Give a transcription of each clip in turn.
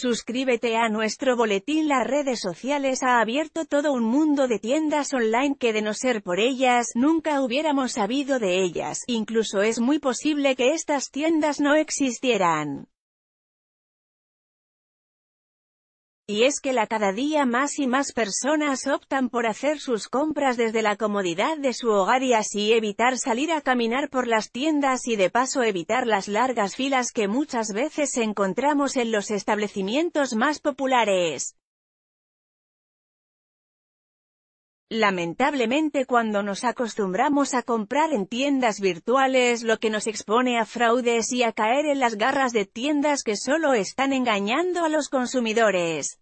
Suscríbete a nuestro boletín Las redes sociales ha abierto todo un mundo de tiendas online que de no ser por ellas, nunca hubiéramos sabido de ellas, incluso es muy posible que estas tiendas no existieran. Y es que la cada día más y más personas optan por hacer sus compras desde la comodidad de su hogar y así evitar salir a caminar por las tiendas y de paso evitar las largas filas que muchas veces encontramos en los establecimientos más populares. Lamentablemente cuando nos acostumbramos a comprar en tiendas virtuales lo que nos expone a fraudes y a caer en las garras de tiendas que solo están engañando a los consumidores.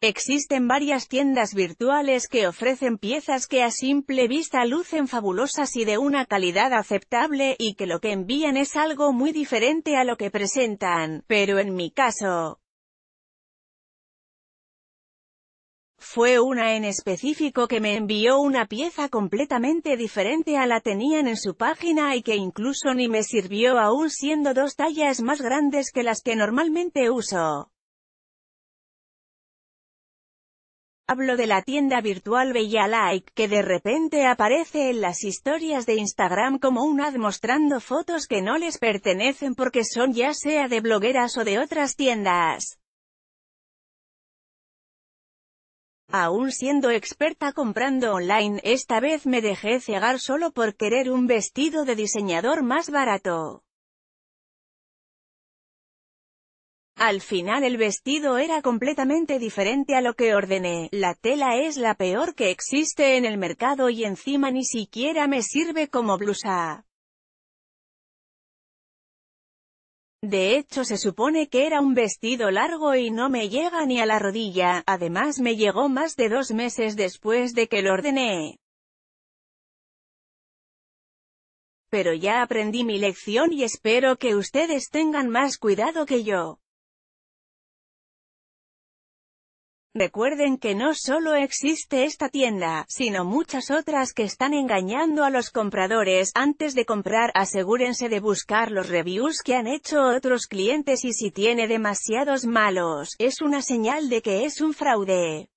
Existen varias tiendas virtuales que ofrecen piezas que a simple vista lucen fabulosas y de una calidad aceptable, y que lo que envían es algo muy diferente a lo que presentan, pero en mi caso, Fue una en específico que me envió una pieza completamente diferente a la tenían en su página y que incluso ni me sirvió aún siendo dos tallas más grandes que las que normalmente uso. Hablo de la tienda virtual Bella Like, que de repente aparece en las historias de Instagram como un ad mostrando fotos que no les pertenecen porque son ya sea de blogueras o de otras tiendas. Aún siendo experta comprando online, esta vez me dejé cegar solo por querer un vestido de diseñador más barato. Al final el vestido era completamente diferente a lo que ordené, la tela es la peor que existe en el mercado y encima ni siquiera me sirve como blusa. De hecho se supone que era un vestido largo y no me llega ni a la rodilla, además me llegó más de dos meses después de que lo ordené. Pero ya aprendí mi lección y espero que ustedes tengan más cuidado que yo. Recuerden que no solo existe esta tienda, sino muchas otras que están engañando a los compradores. Antes de comprar, asegúrense de buscar los reviews que han hecho otros clientes y si tiene demasiados malos, es una señal de que es un fraude.